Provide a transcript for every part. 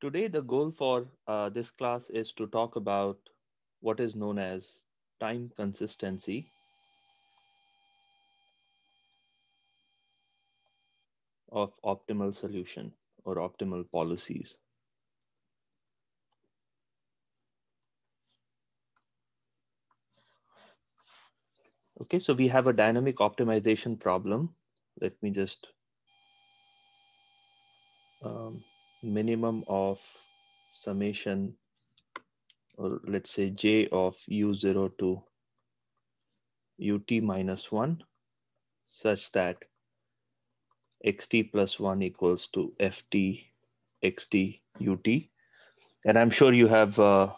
Today, the goal for uh, this class is to talk about what is known as time consistency of optimal solution or optimal policies. Okay, so we have a dynamic optimization problem. Let me just um, minimum of summation, or let's say j of u0 to ut minus 1 such that xt plus 1 equals to ft xt ut. And I'm sure you have uh,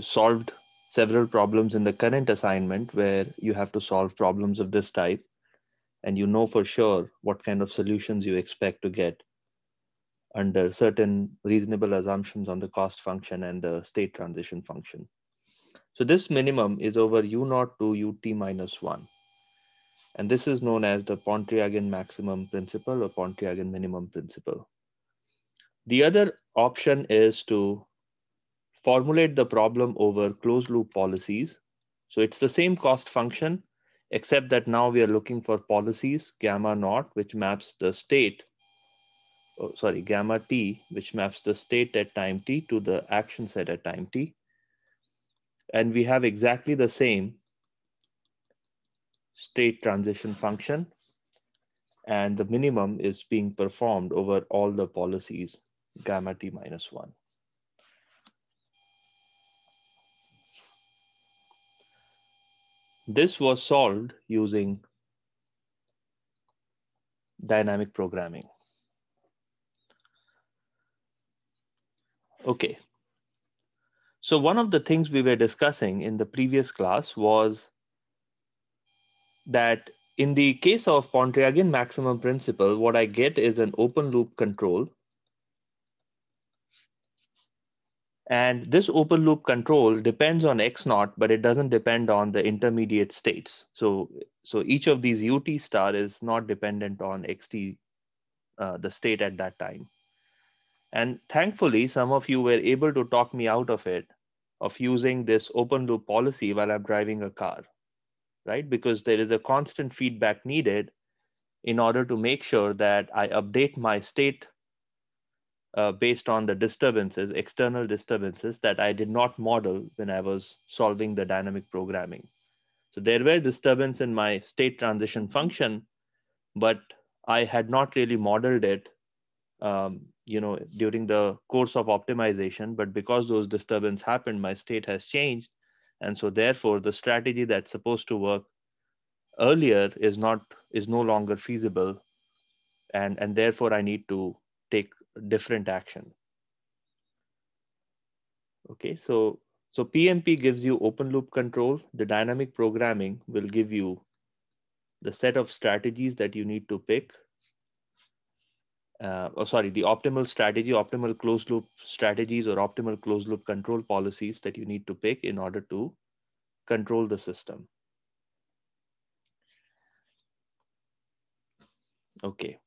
solved several problems in the current assignment where you have to solve problems of this type and you know for sure what kind of solutions you expect to get under certain reasonable assumptions on the cost function and the state transition function. So this minimum is over u naught to ut minus 1. And this is known as the Pontryagin maximum principle or Pontryagin minimum principle. The other option is to formulate the problem over closed loop policies. So it's the same cost function, except that now we are looking for policies gamma naught, which maps the state oh, sorry, gamma t, which maps the state at time t to the action set at time t. And we have exactly the same state transition function. And the minimum is being performed over all the policies, gamma t minus one. This was solved using dynamic programming. Okay. So one of the things we were discussing in the previous class was that in the case of Pontryagin maximum principle, what I get is an open loop control. And this open loop control depends on X naught, but it doesn't depend on the intermediate states. So, so each of these UT star is not dependent on XT, uh, the state at that time. And thankfully, some of you were able to talk me out of it, of using this open loop policy while I'm driving a car, right? Because there is a constant feedback needed in order to make sure that I update my state uh, based on the disturbances, external disturbances that I did not model when I was solving the dynamic programming. So there were disturbance in my state transition function, but I had not really modeled it um, you know, during the course of optimization, but because those disturbance happened, my state has changed. And so therefore the strategy that's supposed to work earlier is not, is no longer feasible. And, and therefore I need to take different action. Okay, so, so PMP gives you open loop control. The dynamic programming will give you the set of strategies that you need to pick uh, oh, sorry, the optimal strategy, optimal closed loop strategies or optimal closed loop control policies that you need to pick in order to control the system. Okay.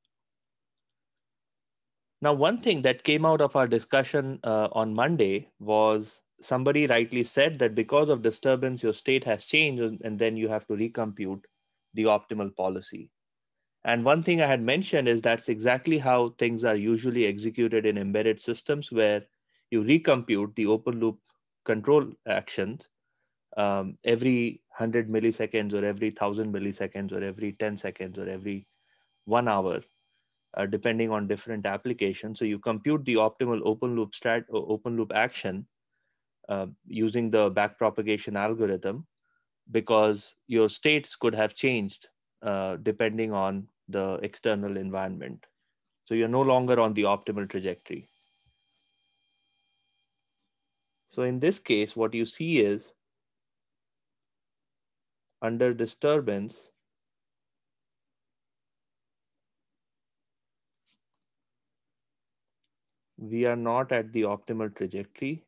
Now, one thing that came out of our discussion uh, on Monday was somebody rightly said that because of disturbance, your state has changed and then you have to recompute the optimal policy. And one thing I had mentioned is that's exactly how things are usually executed in embedded systems where you recompute the open loop control actions um, every 100 milliseconds or every 1000 milliseconds or every 10 seconds or every one hour, uh, depending on different applications. So you compute the optimal open loop strat or open loop action uh, using the backpropagation algorithm because your states could have changed uh, depending on the external environment. So you're no longer on the optimal trajectory. So in this case, what you see is under disturbance, we are not at the optimal trajectory.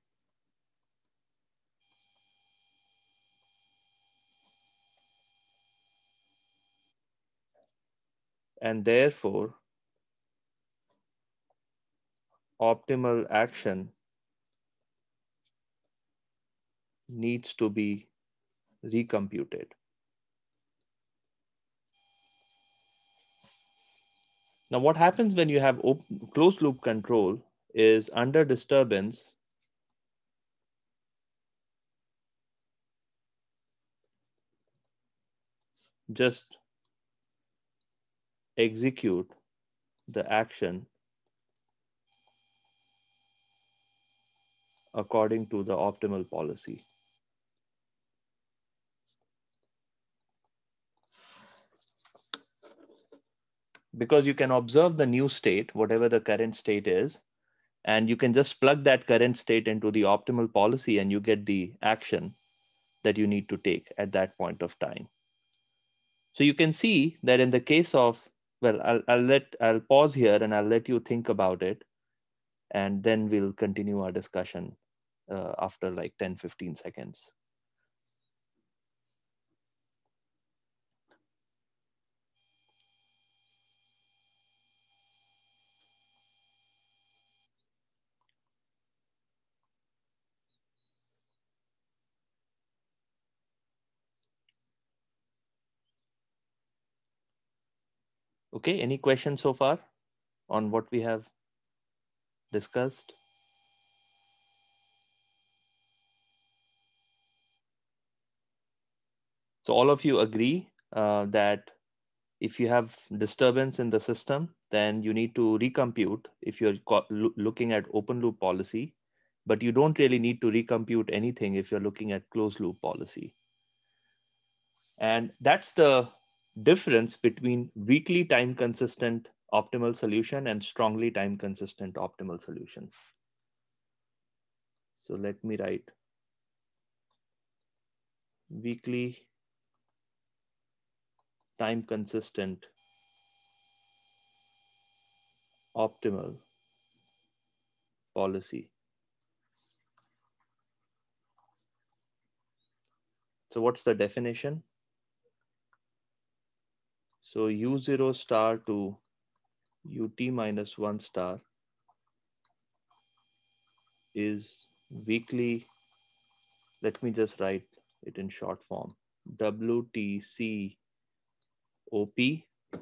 And therefore optimal action needs to be recomputed. Now, what happens when you have closed loop control is under disturbance, just execute the action according to the optimal policy. Because you can observe the new state, whatever the current state is, and you can just plug that current state into the optimal policy and you get the action that you need to take at that point of time. So you can see that in the case of, well, I'll, I'll let, I'll pause here and I'll let you think about it. And then we'll continue our discussion uh, after like 10, 15 seconds. Okay, any questions so far on what we have discussed? So all of you agree uh, that if you have disturbance in the system, then you need to recompute if you're looking at open loop policy, but you don't really need to recompute anything if you're looking at closed loop policy. And that's the difference between weakly time consistent optimal solution and strongly time consistent optimal solution. So let me write weakly time consistent optimal policy. So what's the definition? So U0 star to UT minus one star is weakly, let me just write it in short form, WTC OP,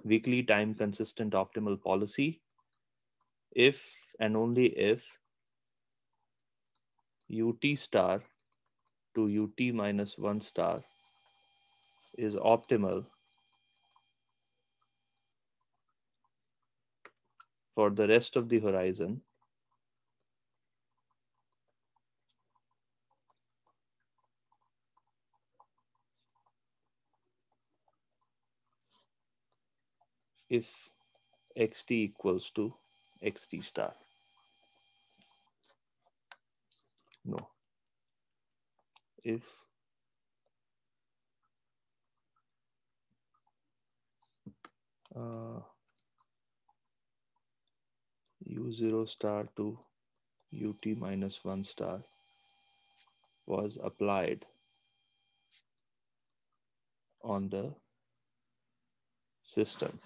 weakly time consistent optimal policy, if and only if UT star to UT minus one star is optimal for the rest of the horizon if xt equals to xt star. No. If uh, u0 star to ut minus 1 star was applied on the system.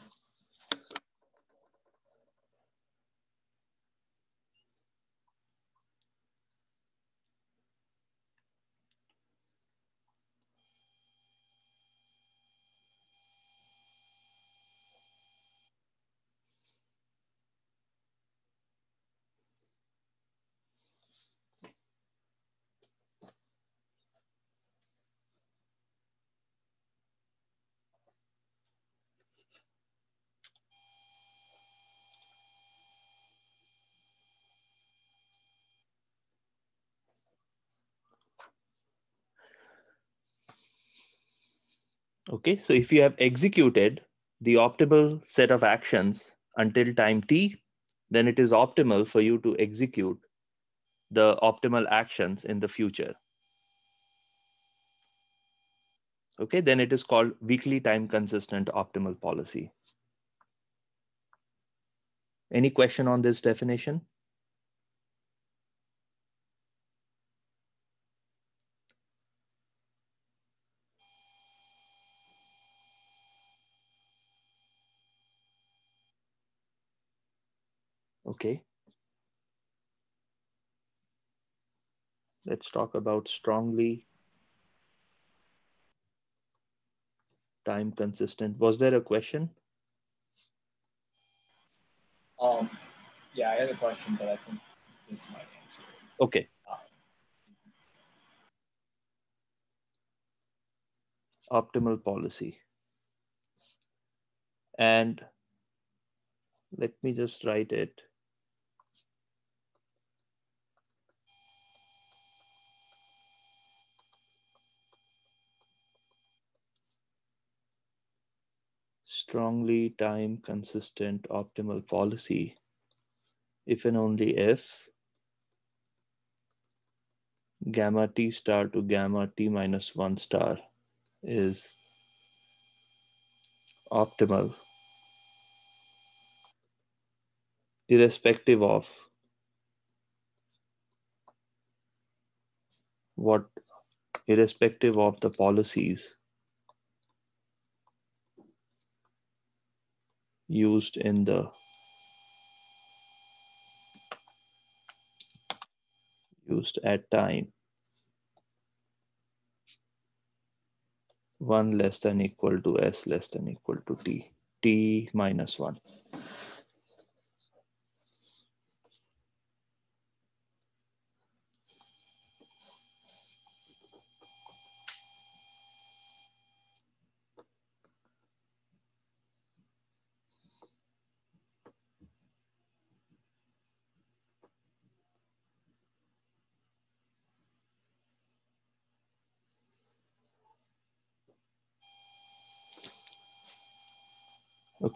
Okay, so if you have executed the optimal set of actions until time t, then it is optimal for you to execute the optimal actions in the future. Okay, then it is called weakly time consistent optimal policy. Any question on this definition? Okay. let's talk about strongly time consistent. Was there a question? Um, yeah, I had a question, but I think this might answer it. Okay. Optimal policy. And let me just write it. Strongly time consistent optimal policy if and only if gamma t star to gamma t minus 1 star is optimal irrespective of what irrespective of the policies used in the used at time. 1 less than equal to s less than equal to t. t minus 1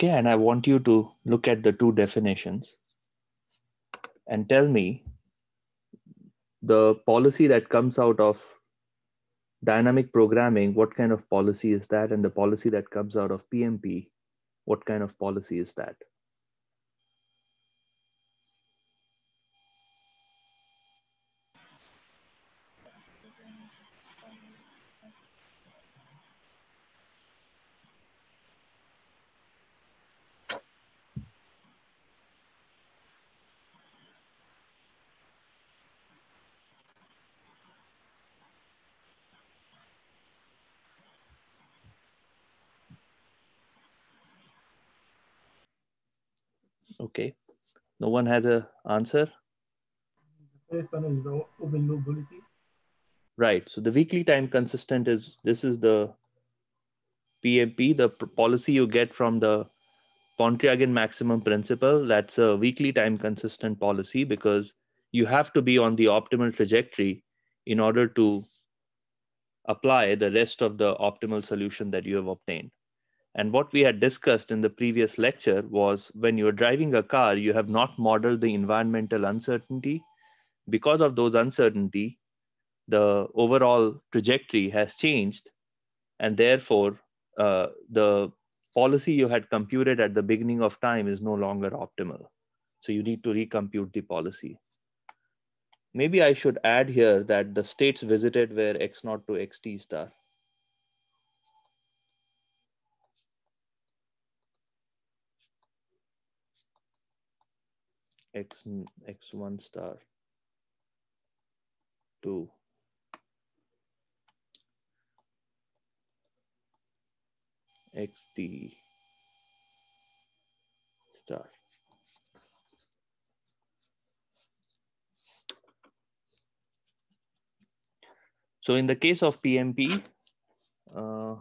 Okay, and I want you to look at the two definitions and tell me the policy that comes out of dynamic programming, what kind of policy is that? And the policy that comes out of PMP, what kind of policy is that? Okay. No one has a answer? First one is the open loop policy. Right. So the weakly time consistent is this is the PMP, the policy you get from the Pontryagin maximum principle. That's a weakly time consistent policy because you have to be on the optimal trajectory in order to apply the rest of the optimal solution that you have obtained. And what we had discussed in the previous lecture was when you're driving a car, you have not modeled the environmental uncertainty. Because of those uncertainty, the overall trajectory has changed. And therefore, uh, the policy you had computed at the beginning of time is no longer optimal. So you need to recompute the policy. Maybe I should add here that the states visited were x naught to xt star. X x1 star. 2 xt star. So in the case of pmp uh,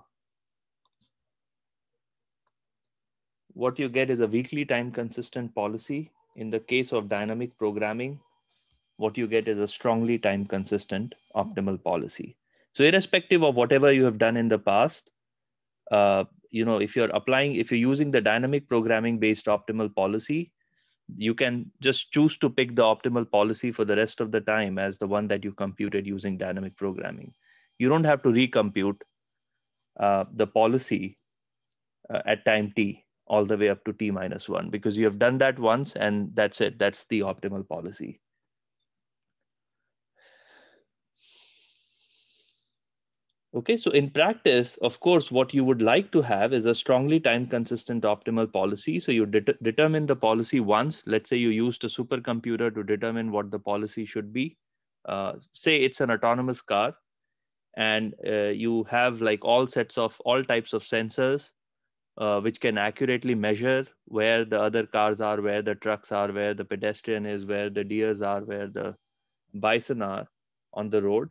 what you get is a weakly time consistent policy in the case of dynamic programming, what you get is a strongly time consistent optimal policy. So irrespective of whatever you have done in the past, uh, you know, if you're applying, if you're using the dynamic programming based optimal policy, you can just choose to pick the optimal policy for the rest of the time as the one that you computed using dynamic programming. You don't have to recompute uh, the policy uh, at time t all the way up to t minus 1 because you have done that once and that's it. That's the optimal policy. Okay, so in practice, of course, what you would like to have is a strongly time consistent optimal policy. So you det determine the policy once. Let's say you used a supercomputer to determine what the policy should be. uh, say it's an autonomous car and uh, you have like all sets of all types of sensors uh, which can accurately measure where the other cars are, where the trucks are, where the pedestrian is, where the deers are, where the bison are on the road.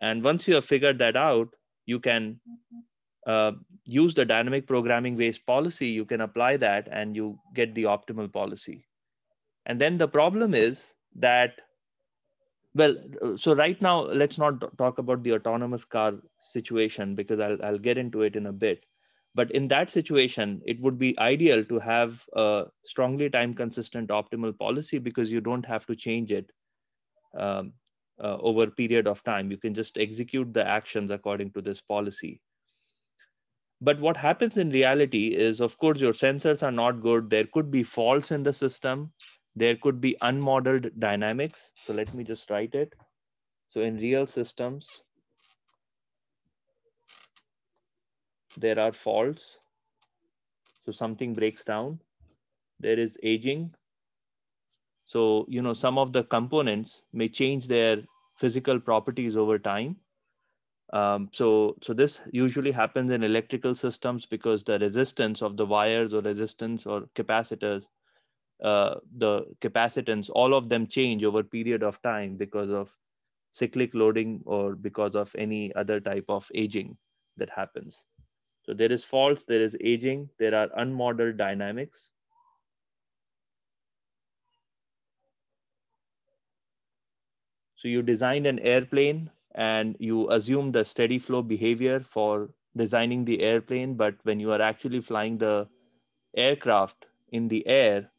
And once you have figured that out, you can uh, use the dynamic programming based policy, you can apply that and you get the optimal policy. And then the problem is that, well, so right now, let's not talk about the autonomous car situation because I'll, I'll get into it in a bit. But in that situation, it would be ideal to have a strongly time consistent optimal policy because you don't have to change it um, uh, over a period of time. You can just execute the actions according to this policy. But what happens in reality is, of course, your sensors are not good. There could be faults in the system. There could be unmodeled dynamics. So let me just write it. So in real systems, there are faults. So something breaks down. There is aging. So, you know, some of the components may change their physical properties over time. Um, so, so this usually happens in electrical systems because the resistance of the wires or resistance or capacitors, uh, the capacitance, all of them change over period of time because of cyclic loading or because of any other type of aging that happens. So there is faults, there is aging, there are unmodeled dynamics. So you designed an airplane and you assume the steady flow behavior for designing the airplane, but when you are actually flying the aircraft in the air,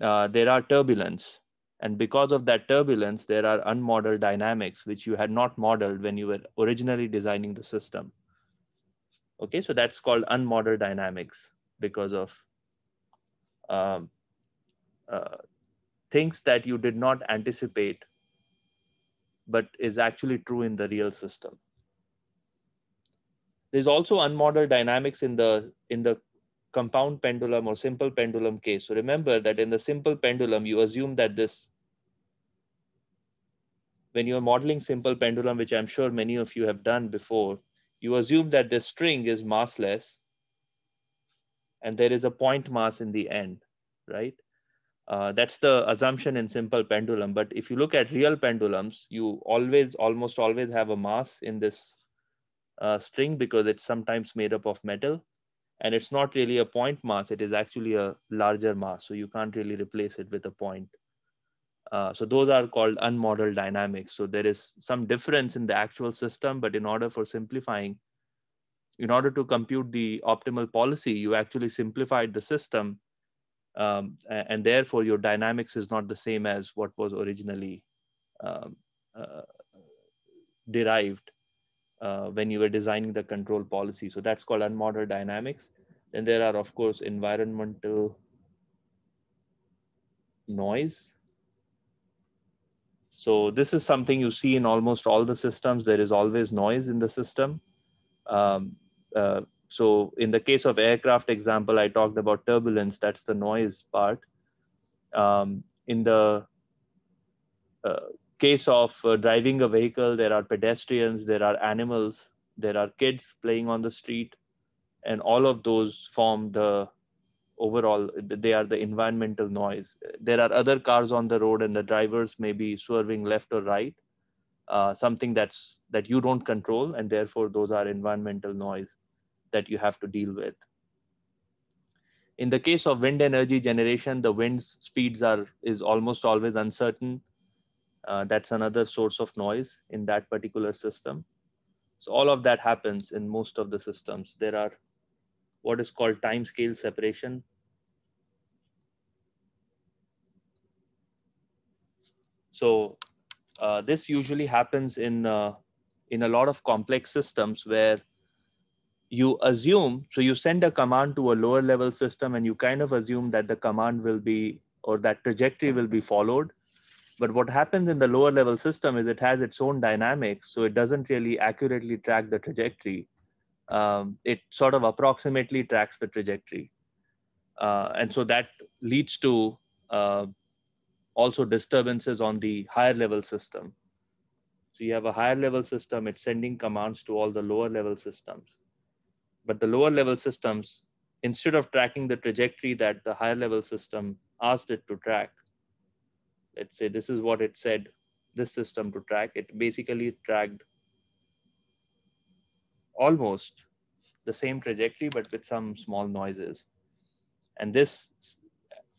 uh, there are turbulence. And because of that turbulence, there are unmodeled dynamics, which you had not modeled when you were originally designing the system. Okay, so that's called unmodeled dynamics because of um, uh, things that you did not anticipate, but is actually true in the real system. There's also unmodeled dynamics in the in the compound pendulum or simple pendulum case. So remember that in the simple pendulum, you assume that this, when you're modeling simple pendulum, which I'm sure many of you have done before, you assume that the string is massless and there is a point mass in the end, right? Uh, that's the assumption in simple pendulum. But if you look at real pendulums, you always, almost always have a mass in this uh, string because it's sometimes made up of metal. And it's not really a point mass, it is actually a larger mass. So you can't really replace it with a point. Uh, so those are called unmodeled dynamics. So there is some difference in the actual system, but in order for simplifying, in order to compute the optimal policy, you actually simplified the system. Um, and therefore your dynamics is not the same as what was originally um, uh, derived uh, when you were designing the control policy. So that's called unmodeled dynamics. Then there are, of course, environmental noise. So this is something you see in almost all the systems. There is always noise in the system. Um, uh, so in the case of aircraft example, I talked about turbulence. That's the noise part. Um, in the uh, case of uh, driving a vehicle, there are pedestrians, there are animals, there are kids playing on the street, and all of those form the overall they are the environmental noise. There are other cars on the road and the drivers may be swerving left or right uh, something that's that you don't control and therefore those are environmental noise that you have to deal with. In the case of wind energy generation the wind speeds are is almost always uncertain. Uh, that's another source of noise in that particular system. So all of that happens in most of the systems. There are what is called time scale separation. So uh, this usually happens in uh, in a lot of complex systems where you assume so you send a command to a lower level system and you kind of assume that the command will be or that trajectory will be followed but what happens in the lower level system is it has its own dynamics so it doesn't really accurately track the trajectory um, it sort of approximately tracks the trajectory. Uh, and so that leads to uh, also disturbances on the higher level system. So you have a higher level system, it's sending commands to all the lower level systems. But the lower level systems, instead of tracking the trajectory that the higher level system asked it to track, let's say this is what it said this system to track, it basically tracked almost the same trajectory, but with some small noises. And this,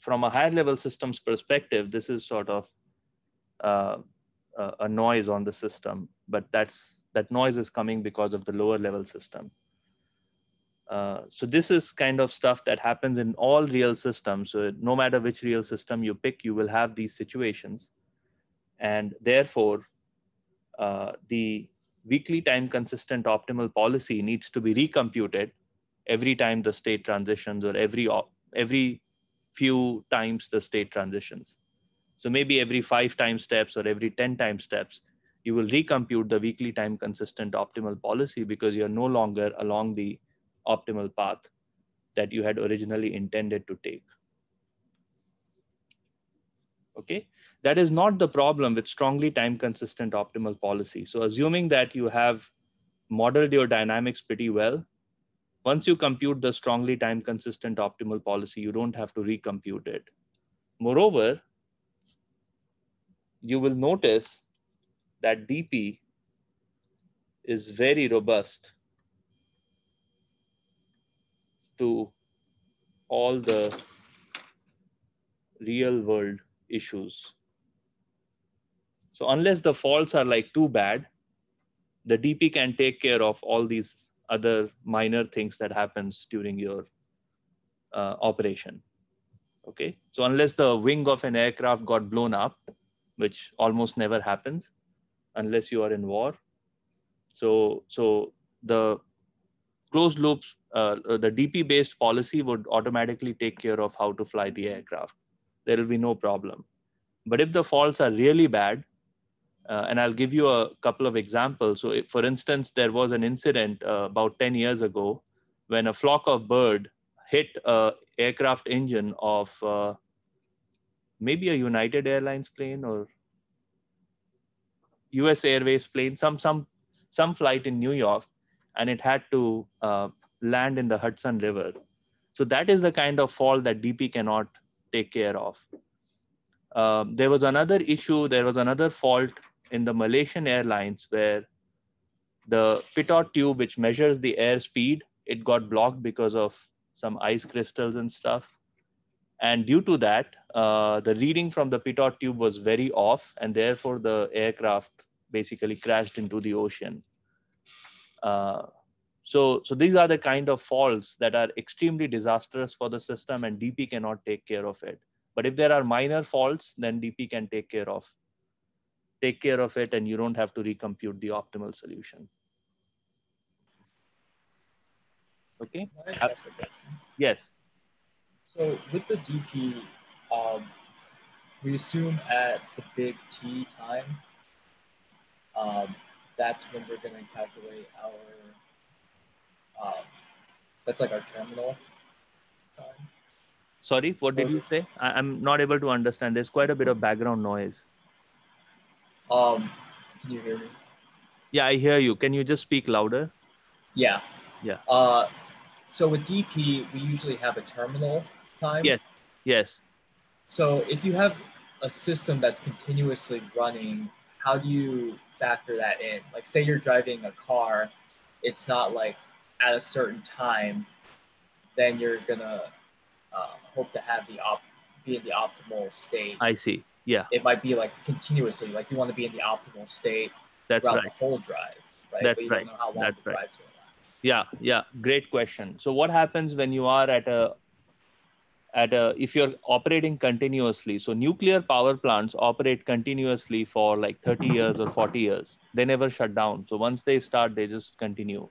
from a higher level systems perspective, this is sort of uh, a noise on the system, but that's that noise is coming because of the lower level system. Uh, so this is kind of stuff that happens in all real systems. So no matter which real system you pick, you will have these situations. And therefore, uh, the weakly time consistent optimal policy needs to be recomputed every time the state transitions or every every few times the state transitions. So maybe every five time steps or every 10 time steps, you will recompute the weakly time consistent optimal policy because you're no longer along the optimal path that you had originally intended to take. Okay, that is not the problem with strongly time consistent optimal policy. So assuming that you have modeled your dynamics pretty well, once you compute the strongly time consistent optimal policy, you don't have to recompute it. Moreover, you will notice that DP is very robust to all the real world issues. So unless the faults are like too bad, the DP can take care of all these other minor things that happens during your uh, operation. Okay, so unless the wing of an aircraft got blown up, which almost never happens unless you are in war. So, so the closed loops, uh, the DP based policy would automatically take care of how to fly the aircraft. There will be no problem. But if the faults are really bad, uh, and I'll give you a couple of examples. So, if, for instance, there was an incident uh, about 10 years ago when a flock of bird hit a aircraft engine of uh, maybe a United Airlines plane or US Airways plane, some some some flight in New York, and it had to uh, land in the Hudson River. So that is the kind of fault that DP cannot take care of. Um, there was another issue. There was another fault in the Malaysian Airlines where the pitot tube, which measures the air speed, it got blocked because of some ice crystals and stuff. And due to that, uh, the reading from the pitot tube was very off, and therefore the aircraft basically crashed into the ocean. Uh, so, so these are the kind of faults that are extremely disastrous for the system, and DP cannot take care of it. But if there are minor faults, then DP can take care of take care of it, and you don't have to recompute the optimal solution. Okay. Yes. So with the DP, um, we assume at the big T time, um, that's when we're going to calculate our, um, that's like our terminal time. Sorry, what did you say? I, am not able to understand. There's quite a bit of background noise. Um, can you hear me? Yeah, I hear you. Can you just speak louder? Yeah. Yeah. Uh, so with DP, we usually have a terminal time. Yes. Yes. So if you have a system that's continuously running, how do you factor that in? Like, say you're driving a car, it's not like at a certain time, then you're gonna uh, hope to have the op be in the optimal state. I see. Yeah. It might be like continuously, like you want to be in the optimal state That's throughout right. the whole drive, right? That's right. don't know how long That's right. Yeah, yeah, great question. So what happens when you are at a at a if you're operating continuously? So nuclear power plants operate continuously for like 30 years or 40 years. They never shut down. So once they start, they just continue.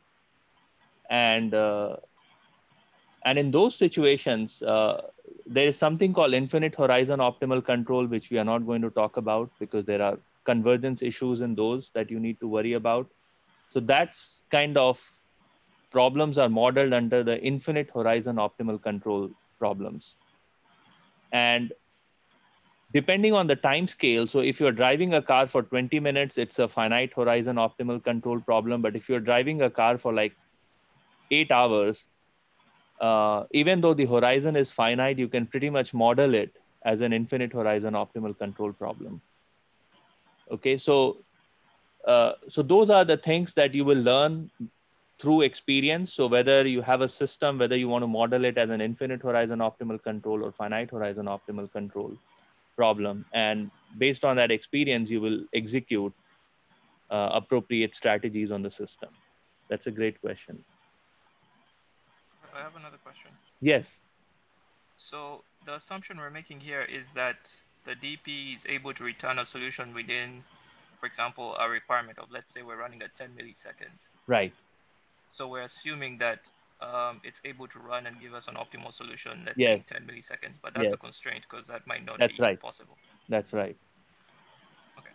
And uh, and in those situations, uh, there is something called infinite horizon optimal control, which we are not going to talk about because there are convergence issues in those that you need to worry about. So that's kind of problems are modeled under the infinite horizon optimal control problems. And depending on the time scale so if you're driving a car for 20 minutes it's a finite horizon optimal control problem but if you're driving a car for like eight hours uh, even though the horizon is finite you can pretty much model it as an infinite horizon optimal control problem okay so uh, so those are the things that you will learn through experience so whether you have a system whether you want to model it as an infinite horizon optimal control or finite horizon optimal control problem. And based on that experience, you will execute uh, appropriate strategies on the system. That's a great question. I have another question. Yes. So the assumption we're making here is that the DP is able to return a solution within, for example, a requirement of, let's say we're running at 10 milliseconds. Right. So we're assuming that um, it's able to run and give us an optimal solution let's yes. say 10 milliseconds but that's yes. a constraint because that might not that's be right. possible that's right okay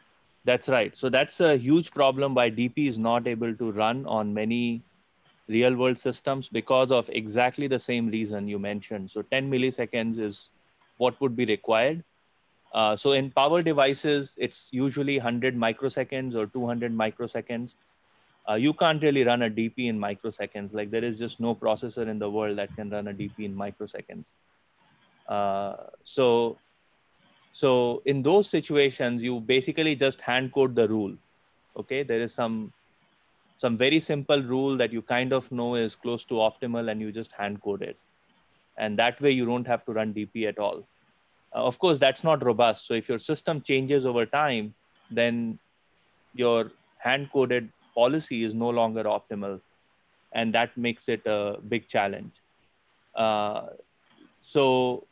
that's right so that's a huge problem why dp is not able to run on many real world systems because of exactly the same reason you mentioned so 10 milliseconds is what would be required uh, so in power devices it's usually 100 microseconds or 200 microseconds uh, you can't really run a DP in microseconds. Like there is just no processor in the world that can run a DP in microseconds. Uh, so, so in those situations, you basically just hand code the rule. Okay, there is some some very simple rule that you kind of know is close to optimal, and you just hand code it, and that way you don't have to run DP at all. Uh, of course, that's not robust. So if your system changes over time, then your hand coded policy is no longer optimal, and that makes it a big challenge. Uh, so,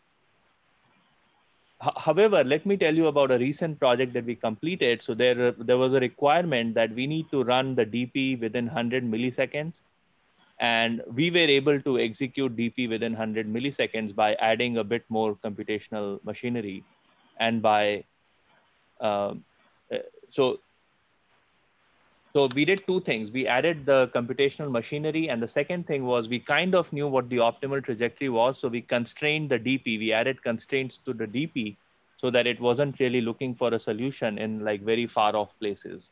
however, let me tell you about a recent project that we completed. So there, there was a requirement that we need to run the DP within 100 milliseconds, and we were able to execute DP within 100 milliseconds by adding a bit more computational machinery, and by uh, so so we did two things. We added the computational machinery, and the second thing was we kind of knew what the optimal trajectory was. So we constrained the DP. We added constraints to the DP so that it wasn't really looking for a solution in like very far off places.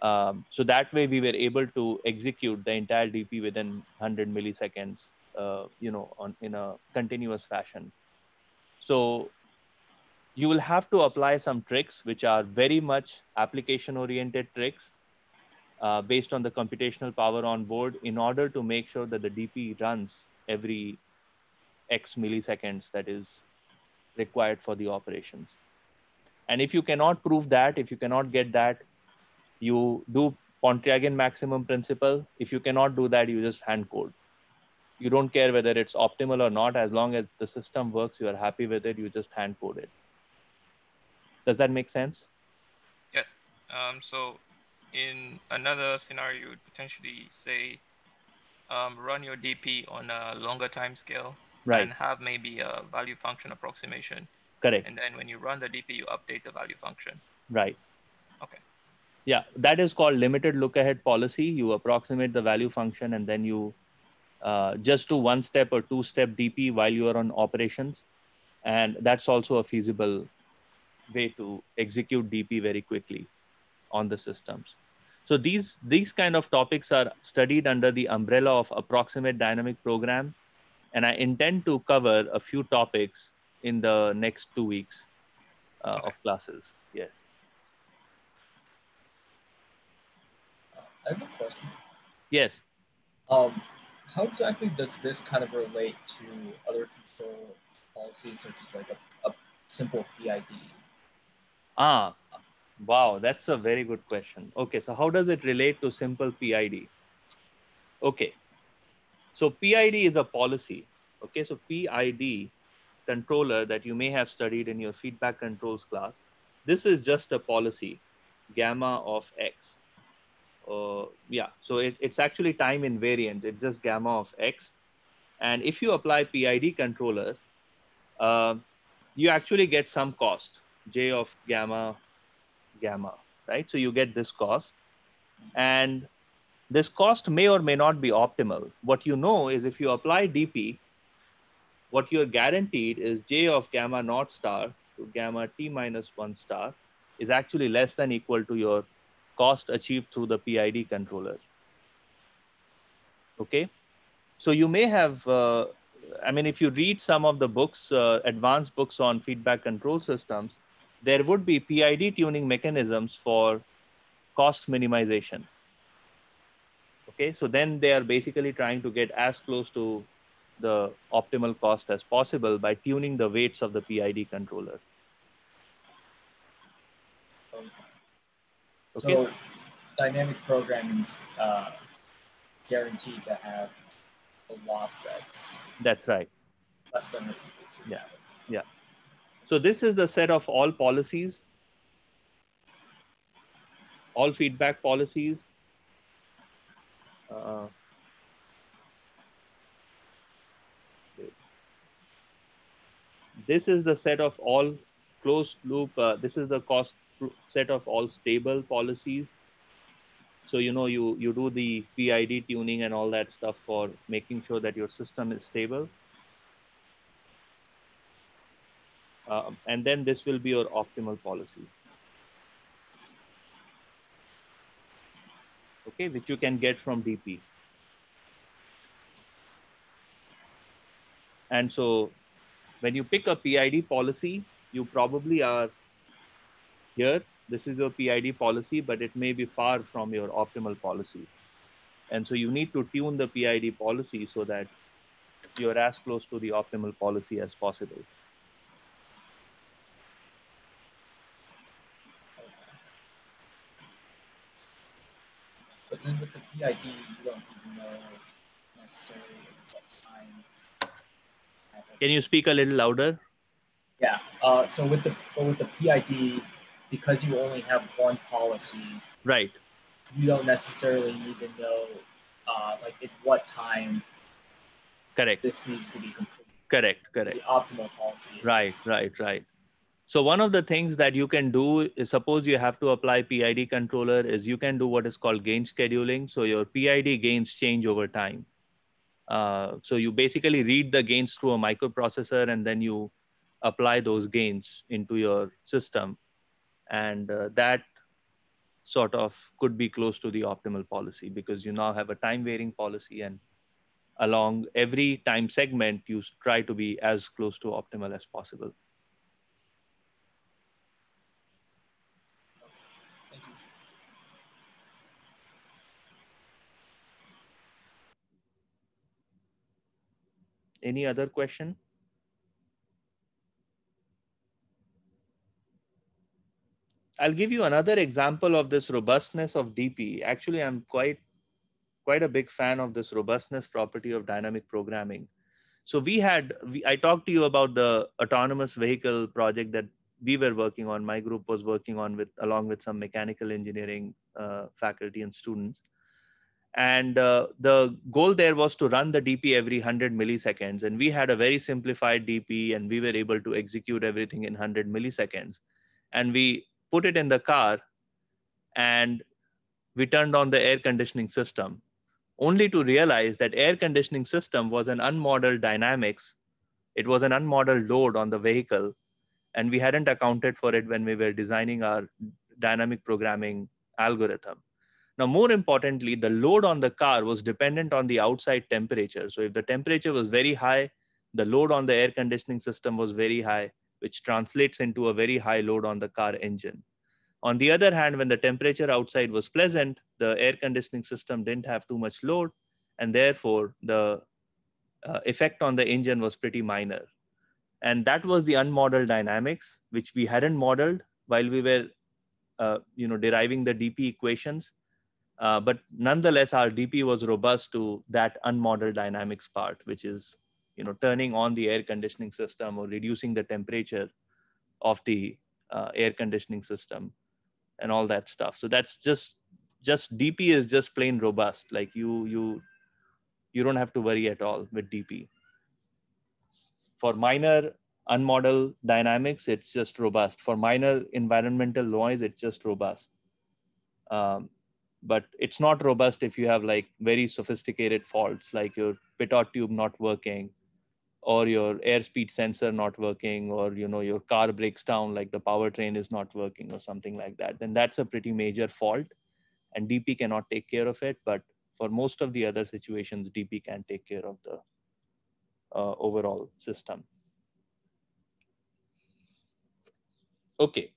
Um, so that way we were able to execute the entire DP within 100 milliseconds, uh, you know, on, in a continuous fashion. So you will have to apply some tricks, which are very much application oriented tricks uh, based on the computational power on board in order to make sure that the DP runs every X milliseconds that is required for the operations. And if you cannot prove that, if you cannot get that, you do Pontryagin maximum principle. If you cannot do that, you just hand code. You don't care whether it's optimal or not. As long as the system works, you are happy with it, you just hand code it. Does that make sense? Yes. Um, so in another scenario, you would potentially say, um, run your DP on a longer time scale right. and have maybe a value function approximation. Correct. And then when you run the DP, you update the value function. Right. Okay. Yeah, that is called limited look ahead policy. You approximate the value function and then you uh, just do one step or two step DP while you are on operations. And that's also a feasible way to execute DP very quickly on the systems. So these, these kind of topics are studied under the umbrella of approximate dynamic program. And I intend to cover a few topics in the next two weeks uh, okay. of classes. Yes. I have a question. Yes. Um, how exactly does this kind of relate to other control policies, such as like a, a simple PID? Ah, Wow, that's a very good question. Okay, so how does it relate to simple PID? Okay, so PID is a policy. Okay, so PID controller that you may have studied in your feedback controls class. This is just a policy, gamma of x. Uh, yeah, so it, it's actually time invariant. It's just gamma of x. And if you apply PID controller, uh, you actually get some cost, j of gamma gamma, right? So you get this cost. And this cost may or may not be optimal. What you know is if you apply DP, what you're guaranteed is J of gamma naught star to gamma t minus 1 star is actually less than equal to your cost achieved through the PID controller. Okay, so you may have, uh, I mean, if you read some of the books, uh, advanced books on feedback control systems, there would be PID tuning mechanisms for cost minimization. Okay, so then they are basically trying to get as close to the optimal cost as possible by tuning the weights of the PID controller. Okay. So dynamic programming is uh, guaranteed to have a loss that's that's right less than yeah so this is the set of all policies all feedback policies. Uh, this is the set of all closed loop uh, this is the cost set of all stable policies. So you know you you do the pid tuning and all that stuff for making sure that your system is stable um, and then this will be your optimal policy okay which you can get from dp and so when you pick a pid policy you probably are here this is your PID policy, but it may be far from your optimal policy. And so you need to tune the PID policy so that you're as close to the optimal policy as possible. But then with the PID, you don't even know necessarily what time. Can you speak a little louder? Yeah. Uh, so with the with the PID, because you only have one policy, right? You don't necessarily need to know, uh, like at what time. Correct. This needs to be complete. Correct. Correct. The optimal policy. Is. Right. Right. Right. So one of the things that you can do is suppose you have to apply PID controller is you can do what is called gain scheduling. So your PID gains change over time. Uh, so you basically read the gains through a microprocessor and then you apply those gains into your system and uh, that sort of could be close to the optimal policy because you now have a time varying policy and along every time segment you try to be as close to optimal as possible any other question I'll give you another example of this robustness of DP. Actually, I'm quite quite a big fan of this robustness property of dynamic programming. So we had, we, I talked to you about the autonomous vehicle project that we were working on. My group was working on with, along with some mechanical engineering uh, faculty and students. And uh, the goal there was to run the DP every 100 milliseconds. And we had a very simplified DP and we were able to execute everything in 100 milliseconds. And we put it in the car and we turned on the air conditioning system only to realize that air conditioning system was an unmodeled dynamics it was an unmodeled load on the vehicle and we hadn't accounted for it when we were designing our dynamic programming algorithm now more importantly the load on the car was dependent on the outside temperature so if the temperature was very high the load on the air conditioning system was very high which translates into a very high load on the car engine. On the other hand, when the temperature outside was pleasant, the air conditioning system didn't have too much load, and therefore the uh, effect on the engine was pretty minor. And that was the unmodeled dynamics, which we hadn't modeled while we were uh, you know, deriving the DP equations. Uh, but nonetheless, our DP was robust to that unmodeled dynamics part, which is you know turning on the air conditioning system or reducing the temperature of the uh, air conditioning system and all that stuff. So that's just just dp is just plain robust. Like you you you don't have to worry at all with dp for minor unmodeled dynamics it's just robust. For minor environmental noise it's just robust. Um, but it's not robust if you have like very sophisticated faults like your pitot tube not working or your airspeed sensor not working or you know your car breaks down like the powertrain is not working or something like that then that's a pretty major fault and dp cannot take care of it. But for most of the other situations dp can take care of the uh, overall system. Okay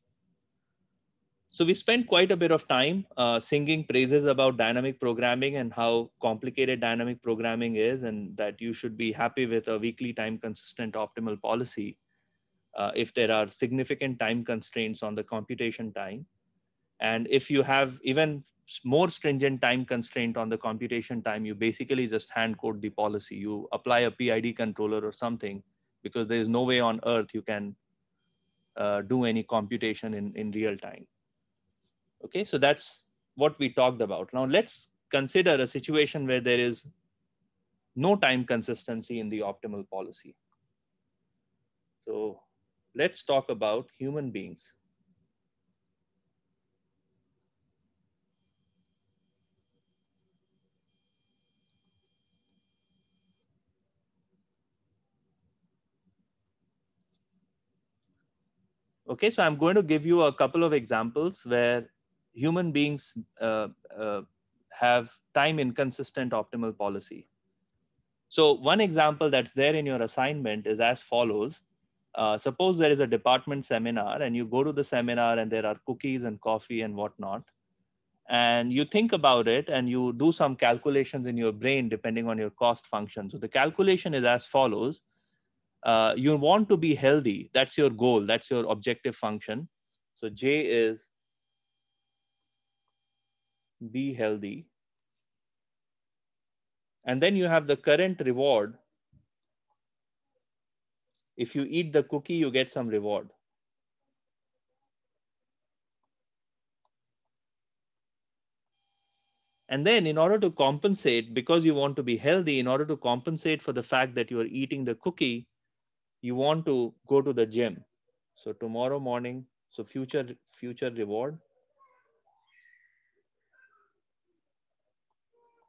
so we spent quite a bit of time uh, singing praises about dynamic programming and how complicated dynamic programming is and that you should be happy with a weakly time consistent optimal policy uh, if there are significant time constraints on the computation time. And if you have even more stringent time constraint on the computation time, you basically just hand code the policy. You apply a PID controller or something because there is no way on earth you can uh, do any computation in, in real time. Okay, so that's what we talked about. Now let's consider a situation where there is no time consistency in the optimal policy. So let's talk about human beings. Okay, so I'm going to give you a couple of examples where human beings uh, uh, have time inconsistent optimal policy. So one example that's there in your assignment is as follows. Uh, suppose there is a department seminar and you go to the seminar and there are cookies and coffee and whatnot. And you think about it and you do some calculations in your brain depending on your cost function. So the calculation is as follows. Uh, you want to be healthy. That's your goal. That's your objective function. So J is be healthy. And then you have the current reward. If you eat the cookie, you get some reward. And then in order to compensate, because you want to be healthy, in order to compensate for the fact that you are eating the cookie, you want to go to the gym. So tomorrow morning, so future, future reward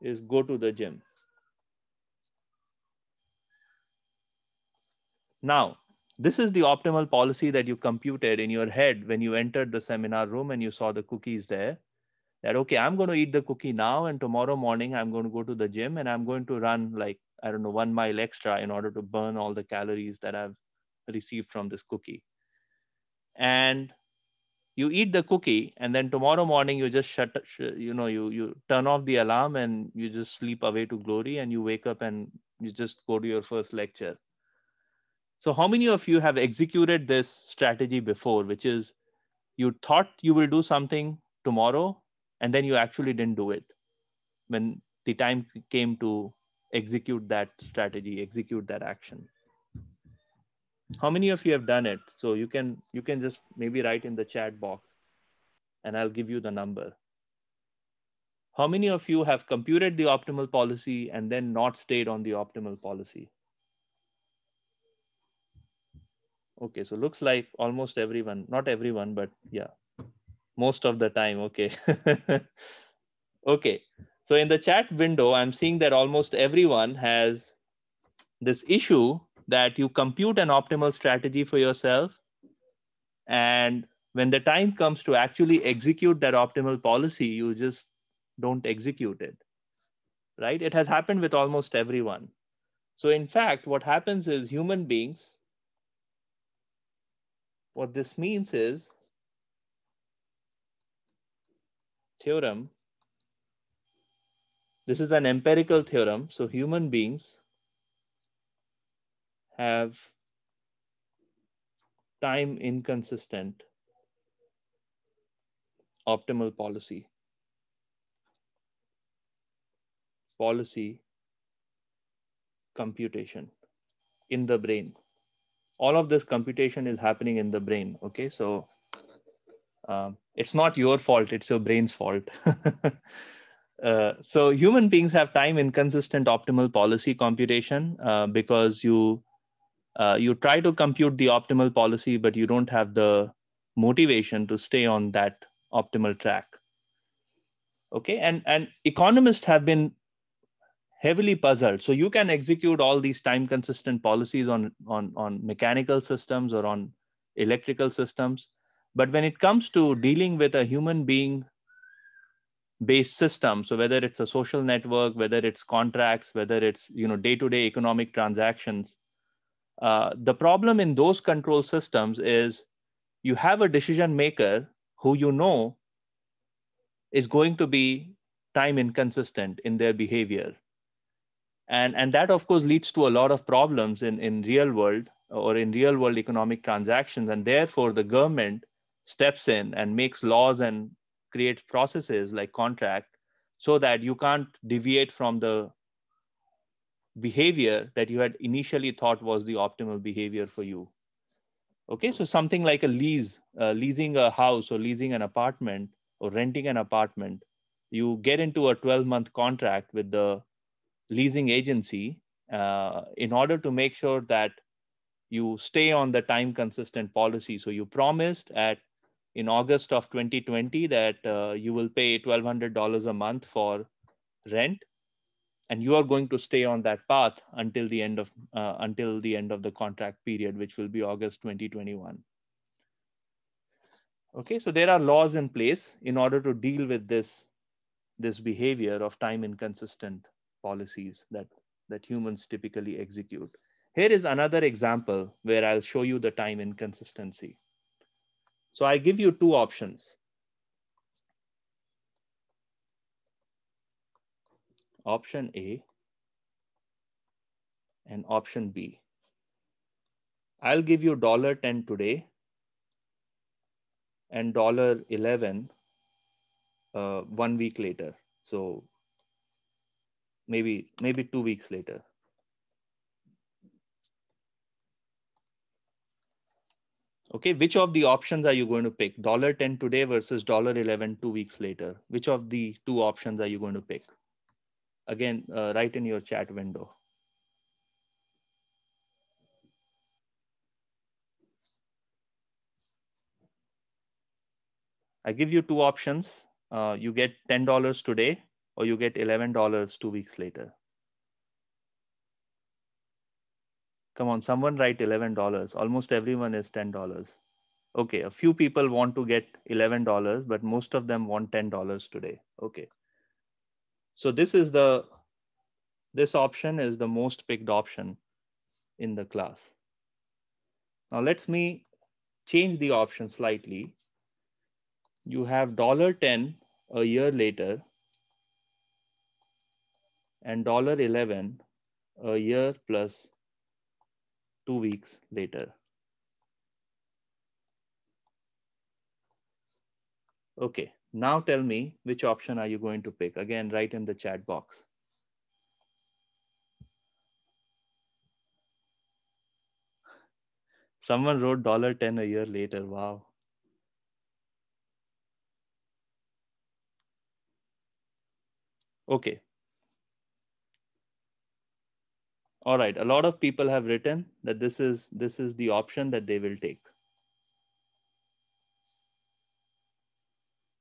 is go to the gym. Now, this is the optimal policy that you computed in your head when you entered the seminar room and you saw the cookies there. That, okay, I'm going to eat the cookie now, and tomorrow morning I'm going to go to the gym and I'm going to run like, I don't know, one mile extra in order to burn all the calories that I've received from this cookie. And you eat the cookie and then tomorrow morning you just shut you know you you turn off the alarm and you just sleep away to glory and you wake up and you just go to your first lecture. So how many of you have executed this strategy before which is you thought you will do something tomorrow and then you actually didn't do it when the time came to execute that strategy execute that action how many of you have done it? So you can you can just maybe write in the chat box and i'll give you the number. How many of you have computed the optimal policy and then not stayed on the optimal policy? Okay so looks like almost everyone not everyone but yeah most of the time okay. Okay so in the chat window i'm seeing that almost everyone has this issue that you compute an optimal strategy for yourself. And when the time comes to actually execute that optimal policy, you just don't execute it, right? It has happened with almost everyone. So in fact, what happens is human beings, what this means is theorem. This is an empirical theorem. So human beings have time inconsistent optimal policy. Policy computation in the brain. All of this computation is happening in the brain okay? So um, it's not your fault it's your brain's fault. Uh, so human beings have time inconsistent optimal policy computation uh, because you uh, you try to compute the optimal policy, but you don't have the motivation to stay on that optimal track. Okay, and, and economists have been heavily puzzled. So you can execute all these time consistent policies on, on, on mechanical systems or on electrical systems. But when it comes to dealing with a human being based system, so whether it's a social network, whether it's contracts, whether it's you know day-to-day economic transactions, uh, the problem in those control systems is you have a decision maker who you know is going to be time inconsistent in their behavior. And and that of course leads to a lot of problems in in real world or in real world economic transactions. And therefore the government steps in and makes laws and creates processes like contract so that you can't deviate from the behavior that you had initially thought was the optimal behavior for you okay so something like a lease uh, leasing a house or leasing an apartment or renting an apartment you get into a 12 month contract with the leasing agency uh, in order to make sure that you stay on the time consistent policy. So you promised at in August of 2020 that uh, you will pay $1,200 a month for rent, and you are going to stay on that path until the end of uh, until the end of the contract period, which will be August 2021. Okay, so there are laws in place in order to deal with this this behavior of time inconsistent policies that, that humans typically execute. Here is another example where I'll show you the time inconsistency. So I give you two options. Option A and option B. I'll give you $10 today and $11 uh, one week later. So maybe maybe two weeks later. Okay, which of the options are you going to pick? $10 today versus $11 two weeks later. Which of the two options are you going to pick? Again, uh, write in your chat window. I give you two options. Uh, you get $10 today or you get $11 two weeks later. Come on, someone write $11. Almost everyone is $10. Okay, a few people want to get $11, but most of them want $10 today. Okay. So this is the, this option is the most picked option in the class. Now let me change the option slightly. You have $10 a year later and $11 a year plus two weeks later. Okay, now tell me which option are you going to pick? Again, write in the chat box. Someone wrote $10 a year later. Wow. Okay, all right a lot of people have written that this is this is the option that they will take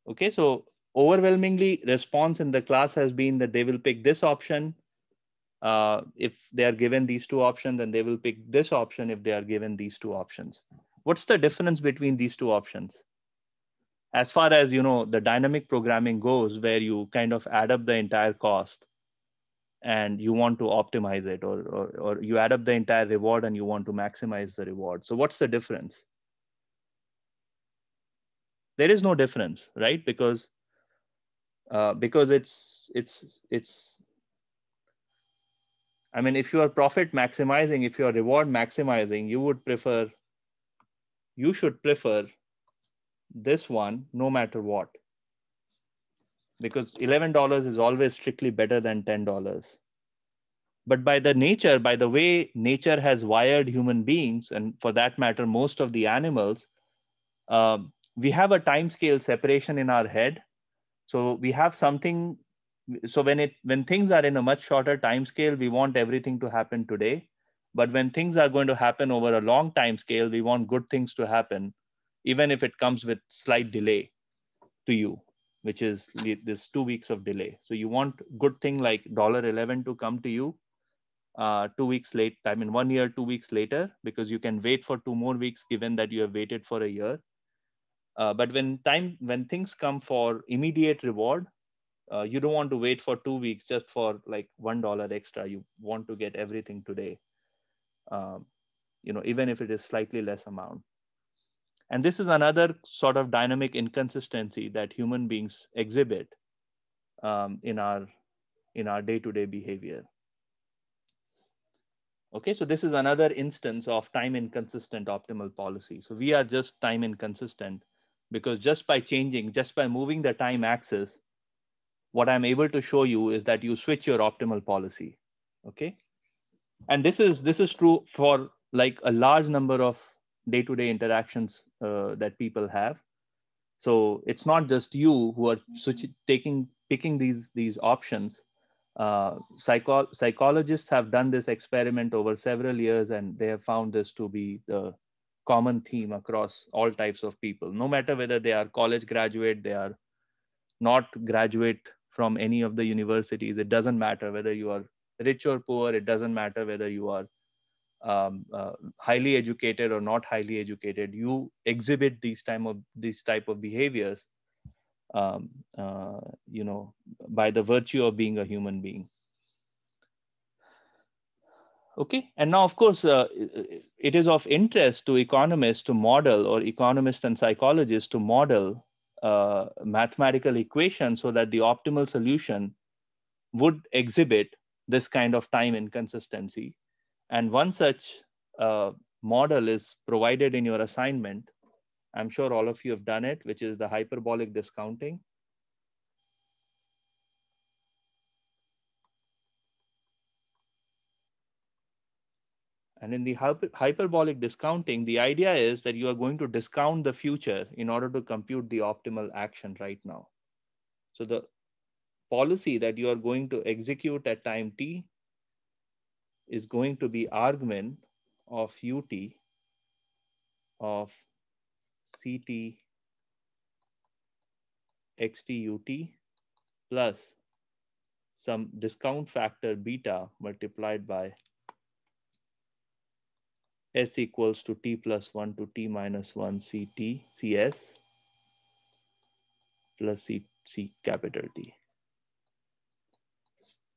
okay so overwhelmingly response in the class has been that they will pick this option uh, if they are given these two options and they will pick this option if they are given these two options what's the difference between these two options as far as you know the dynamic programming goes where you kind of add up the entire cost and you want to optimize it or, or, or you add up the entire reward and you want to maximize the reward. So what's the difference? There is no difference, right? Because uh, because it's it's it's I mean, if you are profit maximizing, if you are reward maximizing, you would prefer, you should prefer this one no matter what because $11 is always strictly better than $10. But by the nature, by the way nature has wired human beings, and for that matter, most of the animals, uh, we have a time scale separation in our head. So we have something. So when it when things are in a much shorter time scale, we want everything to happen today. But when things are going to happen over a long time scale, we want good things to happen, even if it comes with slight delay to you which is this two weeks of delay. So you want good thing like dollar $11 to come to you uh, two weeks late, I mean, one year, two weeks later, because you can wait for two more weeks given that you have waited for a year. Uh, but when time, when things come for immediate reward, uh, you don't want to wait for two weeks just for like one dollar extra. You want to get everything today, um, you know, even if it is slightly less amount. And this is another sort of dynamic inconsistency that human beings exhibit um, in our in our day-to-day behavior. Okay, so this is another instance of time inconsistent optimal policy. So we are just time inconsistent because just by changing, just by moving the time axis, what I'm able to show you is that you switch your optimal policy. Okay, and this is this is true for like a large number of day-to-day -day interactions uh, that people have. So it's not just you who are taking picking these these options uh, psycho psychologists have done this experiment over several years and they have found this to be the common theme across all types of people, no matter whether they are college graduate, they are not graduate from any of the universities. It doesn't matter whether you are rich or poor. It doesn't matter whether you are um, uh, highly educated or not highly educated. You exhibit these type of these type of behaviors um, uh, you know, by the virtue of being a human being. Okay, and now of course, uh, it is of interest to economists to model or economists and psychologists to model uh, mathematical equations so that the optimal solution would exhibit this kind of time inconsistency. And one such uh, model is provided in your assignment I'm sure all of you have done it, which is the hyperbolic discounting. And in the hyperbolic discounting, the idea is that you are going to discount the future in order to compute the optimal action right now. So the policy that you are going to execute at time t is going to be argmin of ut of ct xtut plus some discount factor beta multiplied by s equals to t plus 1 to t minus 1 ct cs plus c, c capital T.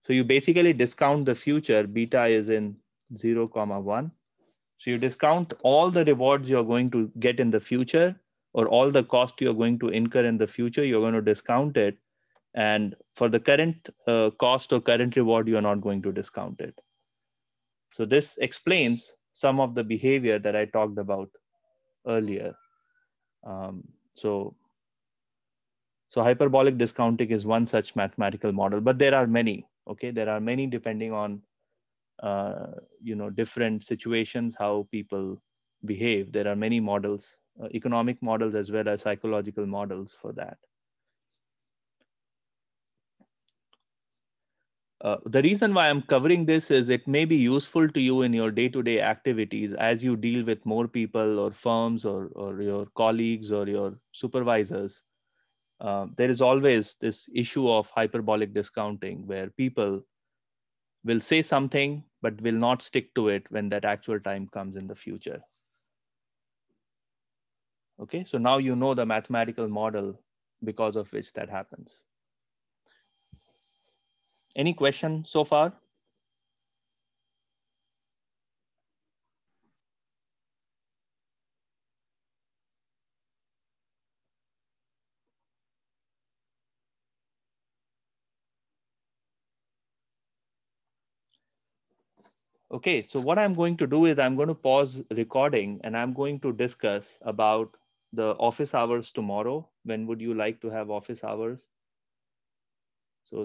So you basically discount the future, beta is in 0 comma 1 so you discount all the rewards you're going to get in the future or all the cost you're going to incur in the future, you're going to discount it. And for the current uh, cost or current reward, you're not going to discount it. So this explains some of the behavior that I talked about earlier. Um, so, so hyperbolic discounting is one such mathematical model, but there are many, okay? There are many depending on uh, you know different situations how people behave there are many models uh, economic models as well as psychological models for that uh, the reason why i'm covering this is it may be useful to you in your day-to-day activities as you deal with more people or firms or, or your colleagues or your supervisors uh, there is always this issue of hyperbolic discounting where people will say something but will not stick to it when that actual time comes in the future. Okay, so now you know the mathematical model because of which that happens. Any question so far? Okay, so what I'm going to do is I'm going to pause recording and I'm going to discuss about the office hours tomorrow. When would you like to have office hours? So